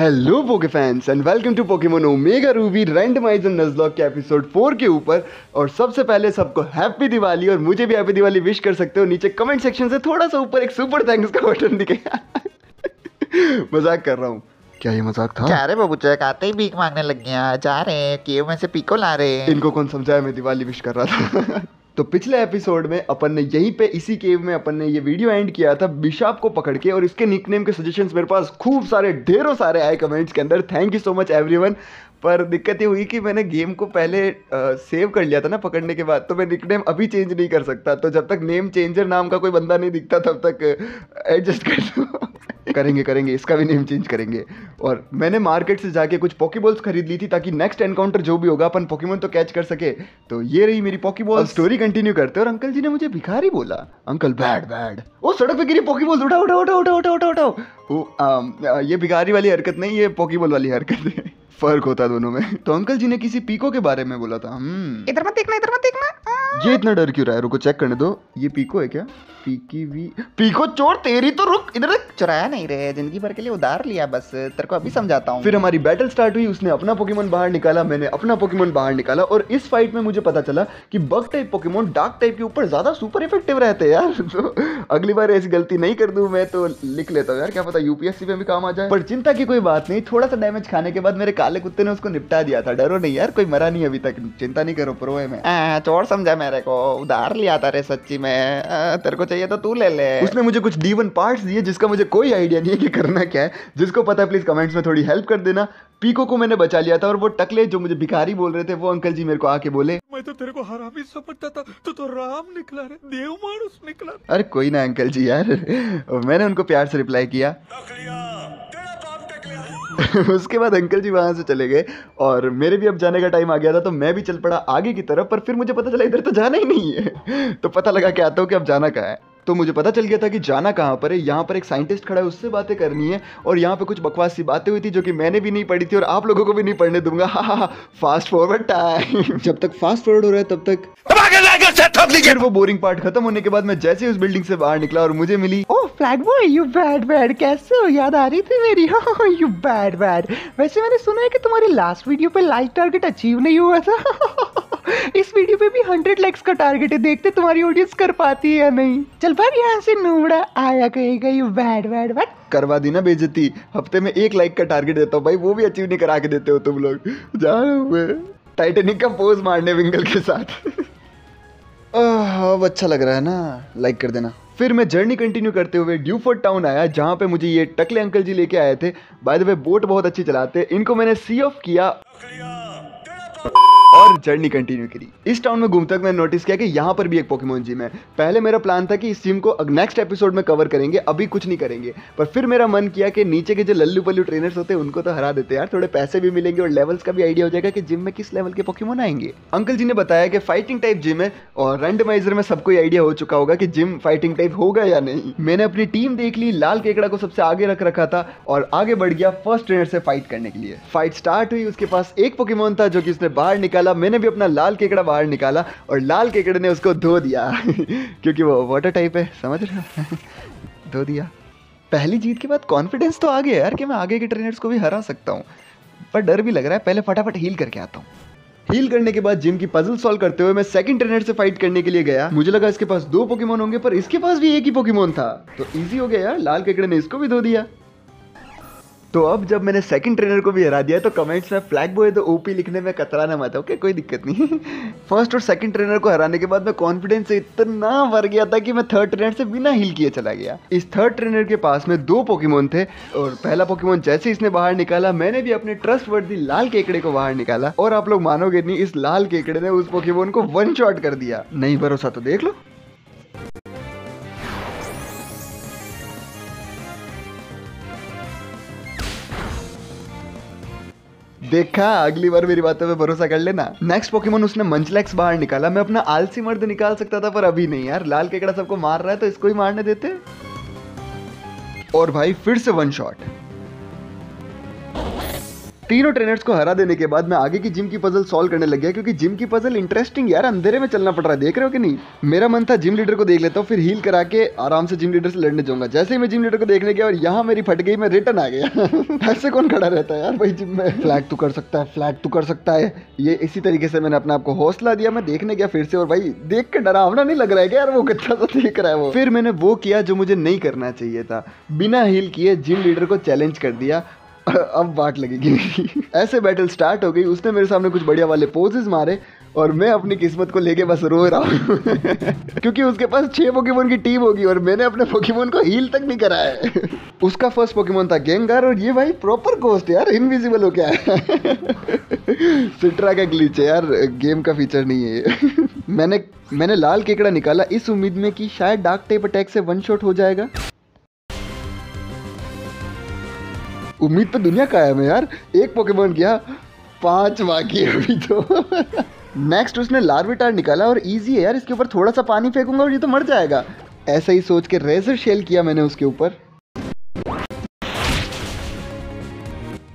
Hello Poke fans and welcome to Pokemon Omega Ruby randomize nuzlocke के episode 4 के ऊपर। और सबसे पहले सबको हैप्पी दिवाली और मुझे भी हैप्पी दिवाली विश कर सकते हो। नीचे कमेंट सेक्शन से थोड़ा सा ऊपर एक सुपर थैंक्स का बटन दिखेगा मज़ाक कर रहा हूँ। क्या ये मज़ाक था? जा रहे बाबू चक आते ही भीख मांगने लग गया। जा रहे हैं केव में से पीको ला रहे हैं। इनको कौन समझाया मैं दिवाली विश कर रहा था। तो पिछले एपिसोड में अपन ने यहीं पे, इसी केव में अपन ने ये वीडियो एंड किया था बिशाप को पकड़ के और इसके निकनेम के सजेशंस मेरे पास खूब सारे, ढेरों सारे आए कमेंट्स के अंदर। Thank you so much everyone पर दिक्कत ये हुई कि मैंने गेम को पहले सेव कर लिया था ना पकड़ने के बाद तो मैं निकनेम अभी चेंज नहीं कर सकता। तो जब तक नेम चेंजर नाम का कोई बंदा नहीं दिखता, तब तक एडजस्ट कर दो करेंगे करेंगे, इसका भी नेम चेंज करेंगे। और मैंने मार्केट से जाके कुछ पॉकीबॉल्स खरीद ली थी, ताकि नेक्स्ट एनकाउंटर जो भी होगा, अपन पॉकीमोन तो कैच कर सके। तो ये रही मेरी पॉकीबॉल स्टोरी कंटिन्यू करते और अंकल जी ने मुझे भिखारी बोला। अंकल बैड बैड ओ, सड़क पे गिरी पॉकीबॉल उठाओ उठाओ उठाओ उठाओ उठाओ उठाओ। ये भिखारी वाली हरकत नहीं, ये पॉकीबॉल वाली हरकत है। फ़र्क होता है दोनों में। तो अंकल जी ने किसी पीको के बारे में बोला था। हम्म। इधर मत देखना इधर मत देखना। ये इतना डर क्यों रहा है? रुको चेक करने दो। ये पीको है क्या? पीकी वी पीको चोर तेरी तो रुक। इधर देख चुराया नहीं रहे ज़िंदगी भर के लिए उधार लिया बस। तेरे को अभी समझाता हूँ। फिर हमारी बैटल स्टार्ट हुई उसने अपना पोकेमोन बाहर निकाला मैंने अपना पोकेमोन बाहर निकाला और इस फाइट में मुझे पता चला कि bug type Pokemon dark type के ऊपर ज़्यादा सुपर इफ़ेक्टिव रहते हैं यार। तो अगली बार ऐसी गलती नहीं कर दूँ मैं तो लिख लेता हूँ यार क्या पता यूपीएससी में भी काम आ जाए। पर चिंता की कोई बात नहीं थोड़ा सा डैमेज खाने के बाद मेरे काले कुत्ते ने उसको निपटा दिया था। डरो नहीं यार कोई मरा नहीं अभी तक। चिंता नहीं करो प्रो है मैं। चोर समझा मेरे को उधार लिया था रे सच्ची में। तेरे को चाहिए तो तू ले ले। उसने मुझे कुछ डी वन पार्ट्स दिए जिसका मुझे कोई आइडिया नहीं है कि करना क्या है। जिसको पता है प्लीज़ कमेंट्स में थोड़ी हेल्प कर देना। पीको को मैंने बचा लिया था और वो टकले जो मुझे भिखारी बोल रहे थे वो अंकल जी मेरे को आके बोले। मैं तो तेरे को हरामी समझता था। तू तो राम निकला रे देव मानुस निकला। अरे कोई ना अंकल जी यार। मैंने उनको प्यार से रिप्लाई किया। उसके बाद अंकल जी वहाँ से चले गए और मेरे भी अब जाने का टाइम आ गया था तो मैं भी चल पड़ा आगे की तरफ़ पर फिर मुझे पता चला इधर तो जाना ही नहीं है। तो पता लगा के आता हूँ कि अब जाना कहाँ है। तो मुझे पता चल गया था कि जाना कहाँ पर है। यहाँ पर एक साइंटिस्ट खड़ा है उससे बातें करनी है और यहाँ पे कुछ बकवास सी बातें हुई थी जो कि मैंने भी नहीं पढ़ी थी और आप लोगों को भी नहीं पढ़ने दूँगा। फास्ट फॉरवर्ड टाइम जब तक फास्ट फॉरवर्ड हो रहा है तब तक। फिर वो बोरिंग पार्ट खत्म होने के बाद मैं जैसे उस बिल्डिंग से बाहर निकला और मुझे मिली ओ flag boy you bad bad कैसे हो? याद आ रही थी मेरी? यू बैड बैड वैसे मैंने सुना है कि तुम्हारी लास्ट वीडियो पे लाइक टारगेट अचीव नहीं हुआ था। इस वीडियो पे भी हंड्रेड लाइक्स का टारगेट है। देखते तुम्हारी ऑडियंस कर पाती है या नहीं। चल भाग यहाँ से, नूबड़ा। आया कहेगा यू बैड बैड बैड करवा दी ना बेइज्जती। हफ़्ते में एक लाइक का टारगेट देता हूँ। भाई, वो भी अचीव नहीं करा के देते हो तुम लोग। जाओ टाइटेनिक का पोज मारने विंगल के साथ। अब अच्छा लग रहा है ना। लाइक कर देना। फिर मैं जर्नी कंटिन्यू करते हुए ड्यूफोर्ड टाउन आया, जहाँ पे मुझे ये टकले अंकल जी लेके आए थे। बाय द वे बोट बहुत अच्छी चलाते इनको मैंने सी ऑफ़ किया। और जर्नी कंटिन्यू करी। इस टाउन में घूमते मैंने नोटिस किया कि यहाँ पर भी एक पोकेमोन जिम है। पहले मेरा प्लान था कि इस जिम को नेक्स्ट एपिसोड में कवर करेंगे, अभी कुछ नहीं करेंगे। पर फिर मेरा मन किया कि नीचे के जो लल्लू पल्लू ट्रेनर्स होते हैं, उनको तो हरा देते यार, थोड़े पैसे भी मिलेंगे और लेवल्स का भी आइडिया हो जाएगा कि जिम में किस लेवल के पोकेमोन आएँगे। अंकल जी ने बताया कि फाइटिंग टाइप जिम है और रैंडमाइजर में सबको आइडिया हो चुका होगा कि जिम फाइटिंग टाइप होगा या नहीं। मैंने अपनी टीम देख ली, लाल केकड़ा को सबसे आगे रख रखा था और आगे बढ़ गया फ़र्स्ट ट्रेनर से फाइट करने के लिए। फाइट स्टार्ट हुई, उसके पास एक पोकेमोन था जो कि उसने बाहर निकाला। मैंने भी अपना लाल केकड़ा बाहर निकाला और लाल केकड़े ने उसको धो दिया। क्योंकि वो वाटर टाइप है, समझ रहे धो दिया। पहली जीत के बाद कॉन्फिडेंस तो आ गया यार कि मैं आगे के ट्रेनर्स को भी हरा सकता हूँ। पर डर भी लग रहा है, पहले फटाफट हील करके आता हूँ। हील करने के बाद जिम की पजल सॉल्व करते हुए मैं सेकंड ट्रेनर से फाइट करने के लिए गया। मुझे लगा इसके पास दो पोकेमोन होंगे, पर इसके पास भी एक ही पोकेमोन था। तो इजी हो गया यार, लाल केकड़े ने इसको भी धो दिया। तो अब जब मैंने सेकंड ट्रेनर को भी हरा दिया तो कमेंट्स में फ्लैग बॉय तो ओपी लिखने में कतराना मत ओके? कोई दिक्कत नहीं। फ़र्स्ट और सेकंड ट्रेनर को हराने के बाद मैं कॉन्फिडेंस से इतना भर गया था कि मैं थर्ड ट्रेनर से बिना हिल किए चला गया। इस थर्ड ट्रेनर के पास में दो पोकेमोन थे, और पहला पोकेमोन जैसे इसने बाहर निकाला, मैंने भी अपने ट्रस्ट वर्दी लाल केकड़े को बाहर निकाला। और आप लोग मानोगे नहीं, इस लाल केकड़े ने उस पोकेमोन को वन शॉट कर दिया। नहीं भरोसा तो देख लो। देखा, अगली बार मेरी बातों पे भरोसा कर लेना। नेक्स्ट पोकेमोन उसने मंचलेक्स बाहर निकाला। मैं अपना आलसी मर्द निकाल सकता था, पर अभी नहीं यार। लाल केकड़ा सबको मार रहा है तो इसको ही मारने देते। और भाई, फिर से वन शॉट तीनों ट्रेनर्स को हरा देने के बाद मैं आगे की जिम की पजल सॉल्व करने लग गया क्योंकि जिम की पजल इंटरेस्टिंग यार अंधेरे में चलना पड़ रहा है देख रहे हो कि नहीं? मेरा मन था जिम लीडर को देख लेता हूँ फिर हील करा के आराम से जिम लीडर से लड़ने जाऊँगा। जैसे ही मैं जिम लीडर को देखने गया और यहाँ मेरी फट गई मैं रिटर्न आ गया। ऐसे कौन खड़ा रहता है यार भाई जिम में? फ्लैग तो कर सकता है फ्लैग तो कर सकता है। ये इसी तरीके से मैंने अपने आपको हौसला दिया मैं देखने गया फिर से और भाई देख के डरावना नहीं लग रहा है यार वो कितना सा देख रहा है वो? फिर मैंने वो किया जो मुझे नहीं करना चाहिए था। बिना हील किए जिम लीडर को चैलेंज कर दिया। अब बाट लगेगी। ऐसे बैटल स्टार्ट हो गई, उसने मेरे सामने कुछ बढ़िया वाले पोजेस मारे और मैं अपनी किस्मत को लेके बस रो रहा हूँ। क्योंकि उसके पास छह पोकेमोन की टीम होगी और मैंने अपने पोकेमोन को हील तक नहीं करा है। उसका फ़र्स्ट पोकेमोन था गेंगार और ये भाई प्रॉपर कोस्ट यार इनविजिबल हो क्या? सिट्रा का ग्लिच है यार गेम का फीचर नहीं है मैंने मैंने लाल केकड़ा निकाला, इस उम्मीद में कि शायद डार्क टाइप अटैक से वन शॉट हो जाएगा। उम्मीद पे दुनिया का है मैं यार। एक पोकेमोन किया, पाँच बाकी अभी तो। नेक्स्ट उसने लार्विटार निकाला और इजी है यार, इसके ऊपर थोड़ा सा पानी फेंकूँगा और ये तो मर जाएगा। ऐसा ही सोच के रेजर शेल किया मैंने उसके ऊपर।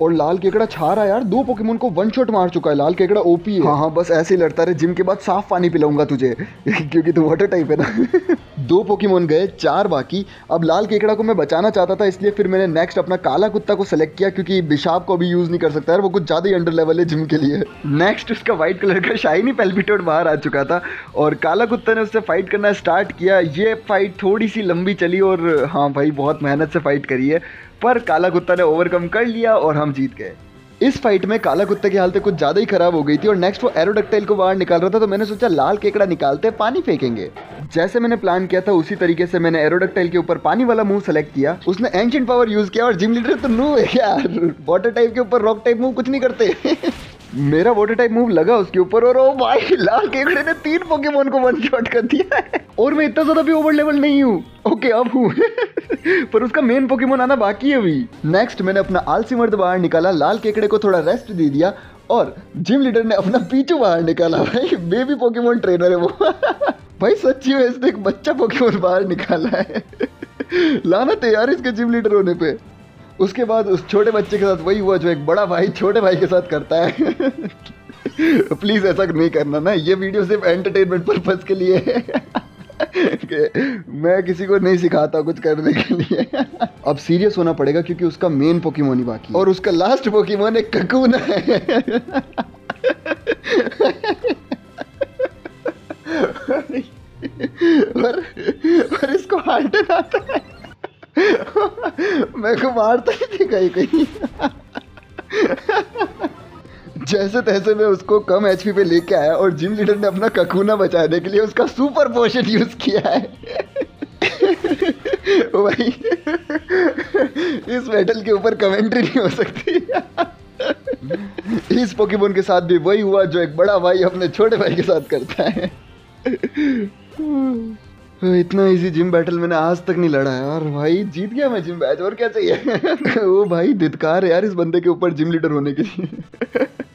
और लाल केकड़ा छा रहा है यार। दो पोकेमोन को वन शॉट मार चुका है। लाल केकड़ा ओपी है। हाँ हाँ बस ऐसे ही लड़ता रहे। जिम के बाद साफ़ पानी पिलाऊँगा तुझे क्योंकि तू वाटर टाइप है ना। दो पोकेमोन गए चार बाकी। अब लाल केकड़ा को मैं बचाना चाहता था इसलिए फिर मैंने नेक्स्ट अपना काला कुत्ता को सेलेक्ट किया क्योंकि बिशाप को अभी यूज़ नहीं कर सकता यार। वो कुछ ज़्यादा ही अंडर लेवल है जिम के लिए। नेक्स्ट उसका व्हाइट कलर का शाइनी पेल्पिटोड बाहर आ चुका था। और काला कुत्ता ने उससे फाइट करना स्टार्ट किया। ये फाइट थोड़ी सी लंबी चली और हाँ भाई बहुत मेहनत से फाइट करी है। पर काला कुत्ता ने ओवरकम कर लिया और हम जीत गए। इस फाइट में काला कुत्ते की हालत कुछ ज़्यादा ही खराब हो गई थी और नेक्स्ट वो एरोडक्टाइल को बाहर निकाल रहा था तो मैंने सोचा लाल केकड़ा निकालते, पानी फेंकेंगे। जैसे मैंने प्लान किया था, उसी तरीके से मैंने एरोडक्टाइल के ऊपर पानी वाला मूव सेलेक्ट किया। उसने एंशियंट पावर यूज़ किया और जिम लीडर तो नू है यार। वाटर टाइप के ऊपर रॉक टाइप मूव कुछ नहीं करते। मेरा वाटर टाइप मूव लगा उसके ऊपर और ओ भाई लाल केकड़े ने तीन पोकेमोन को वन शॉट कर दिया और मैं इतना ज़्यादा भी ओवर लेवल नहीं हूँ। ओके अब हूँ। पर उसका मेन पोकेमोन आना बाकी है अभी। नेक्स्ट मैंने अपना आलसी मर्द बाहर निकाला, लाल केकड़े को थोड़ा रेस्ट दे दिया, और जिम लीडर ने अपना पीछू बाहर निकाला। भाई बेबी पोकेमोन ट्रेनर है वो। भाई, सच्ची में इसने एक बच्चा पोकेमोन बाहर निकाला है। लाना तैयार इसके जिम लीडर होने पे। उसके बाद उस छोटे बच्चे के साथ वही हुआ जो एक बड़ा भाई छोटे भाई के साथ करता है। प्लीज़ ऐसा नहीं करना ना, ये वीडियो सिर्फ़ एंटरटेनमेंट पर्पज के लिए है। मैं किसी को नहीं सिखाता कुछ करने के लिए। अब सीरियस होना पड़ेगा क्योंकि उसका मेन पोकेमोन ही बाकी और उसका लास्ट पोकेमोन एक ककून है। और, और इसको हार्टन आता है मैं को मारता ही थी कहीं कहीं जैसे तैसे मैं उसको कम एचपी पे लेके आया और जिम लीडर ने अपना ककूना बचाने के लिए उसका सुपर पोशन यूज़ किया है। भाई इस मेटल के ऊपर कमेंट्री नहीं हो सकती। इस पोकेमोन के साथ भी वही हुआ जो एक बड़ा भाई अपने छोटे भाई के साथ करता है। इतना इजी जिम बैटल मैंने आज तक नहीं लड़ा यार भाई, जीत गया मैं जिम बैच और क्या चाहिए? वो भाई है यार इस बंदे के ऊपर जिम लीडर होने के लिए।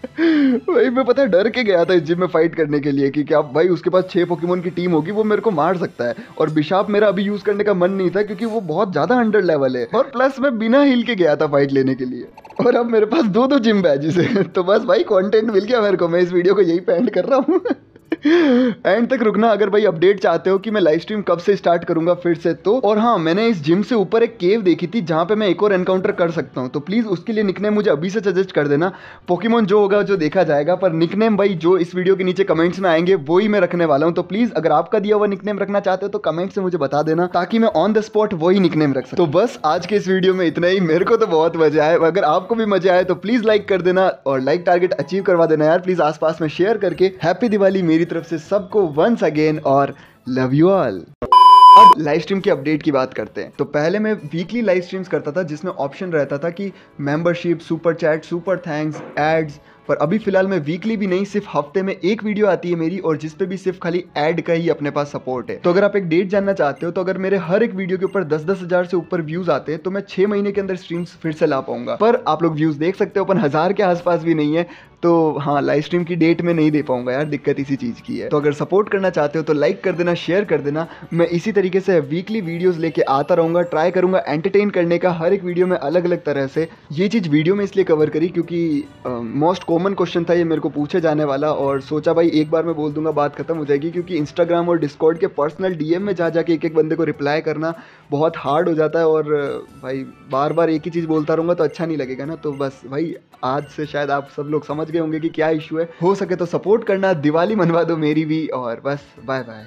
भाई, मैं पता है डर के गया था इस जिम में फाइट करने के लिए कि क्या भाई उसके पास छह पोकेमोन की टीम होगी, वो मेरे को मार सकता है। और बिशाप मेरा अभी यूज़ करने का मन नहीं था क्योंकि वो बहुत ज़्यादा अंडर लेवल है। और प्लस मैं बिना हिल के गया था फाइट लेने के लिए। और अब मेरे पास दो दो जिम बैजेस है। तो बस भाई कॉन्टेंट मिल गया मेरे को। मैं इस वीडियो को यही पेंड कर रहा हूँ। एंड तक रुकना, अगर भाई अपडेट चाहते हो कि मैं लाइव स्ट्रीम कब से स्टार्ट करूँगा फिर से तो और हाँ मैंने इस जिम से ऊपर एक केव देखी थी, जहाँ पे मैं एक और एनकाउंटर कर सकता हूँ। तो प्लीज़ उसके लिए निकनेम मुझे अभी से सजेस्ट कर देना। पोकीमोन जो होगा, जो देखा जाएगा, पर निकनेम भाई जो इस वीडियो के नीचे कमेंट्स में आएँगे वो मैं रखने वाला हूँ। तो प्लीज़ अगर आपका दिया हुआ निकनेम रखना चाहते हो तो कमेंट से मुझे बता देना, ताकि मैं ऑन द स्पॉट वही निकनेम रख सकूँ। तो बस, आज के इस वीडियो में इतना ही। मेरे को तो बहुत मज़ा आया। अगर आपको भी मज़ा आए तो प्लीज़ लाइक कर देना, और लाइक टारगेट अचीव करवा देना यार। प्लीज़ आसपास में शेयर करके। हैप्पी दिवाली मेरी तरफ़ से सबको वंस अगेन और लव यू ऑल अब लाइव स्ट्रीम की अपडेट की बात करते हैं। तो पहले मैं वीकली लाइव स्ट्रीम्स करता था, जिसमें ऑप्शन रहता था कि membership super chat super thanks ads पर अभी फ़िलहाल मैं वीकली भी नहीं, सिर्फ़ हफ़्ते में एक वीडियो आती है मेरी और जिसपे भी सिर्फ़ खाली ऐड का ही अपने पास सपोर्ट है। तो अगर आप एक डेट जानना चाहते हो तो अगर मेरे हर एक वीडियो के ऊपर दस दस हज़ार से ऊपर व्यूज़ आते हैं तो मैं छह महीने के अंदर स्ट्रीम्स फिर से ला पाऊँगा। पर आप लोग व्यूज़ देख सकते हो अपन हज़ार के आसपास भी नहीं है। तो हाँ लाइव स्ट्रीम की डेट में नहीं दे पाऊँगा यार, दिक्कत इसी चीज़ की है। तो अगर सपोर्ट करना चाहते हो तो लाइक कर देना शेयर कर देना। मैं इसी तरीके से वीकली वीडियोस लेके आता रहूँगा ट्राई करूँगा एंटरटेन करने का हर एक वीडियो में अलग अलग तरह से। ये चीज़ वीडियो में इसलिए कवर करी क्योंकि मोस्ट कॉमन क्वेश्चन था ये मेरे को पूछे जाने वाला और सोचा भाई एक बार मैं बोल दूँगा, बात खत्म हो जाएगी क्योंकि इंस्टाग्राम और डिस्कॉर्ड के पर्सनल डीएम में जा जाके एक एक बंदे को रिप्लाई करना बहुत हार्ड हो जाता है और, भाई बार बार एक ही चीज़ बोलता रहूँगा तो अच्छा नहीं लगेगा ना। तो बस भाई, आज से शायद आप सब लोग समझ गए होंगे कि क्या इशू है। हो सके तो सपोर्ट करना, दिवाली मनवा दो मेरी भी और बस बाय बाय